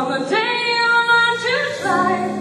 On the day you learn to fly,